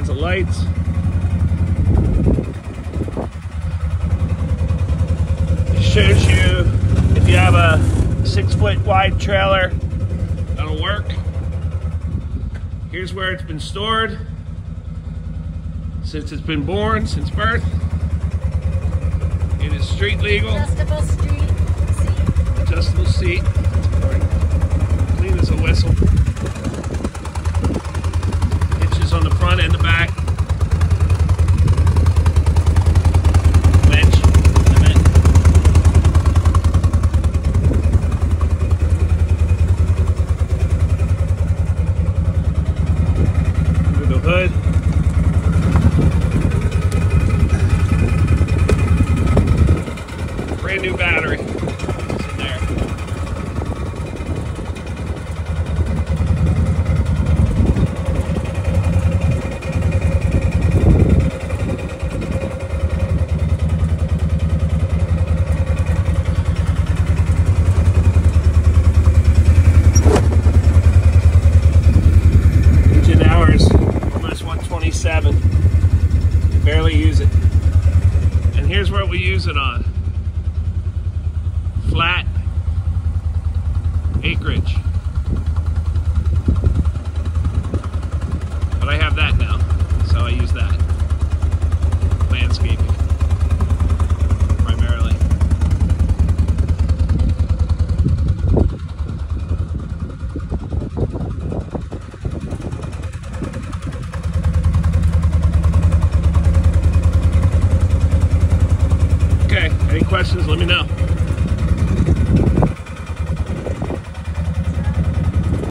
lights. It shows you if you have a six foot wide trailer, that'll work. Here's where it's been stored since it's been born, since birth. It is street legal. Adjustable street seat. Adjustable seat. Brand new battery. It's in there. Engine hours almost 127. Barely use it. And here's what we use it on. Flat acreage. But I have that now, so I use that. Landscaping. Primarily. Okay, any questions, let me know.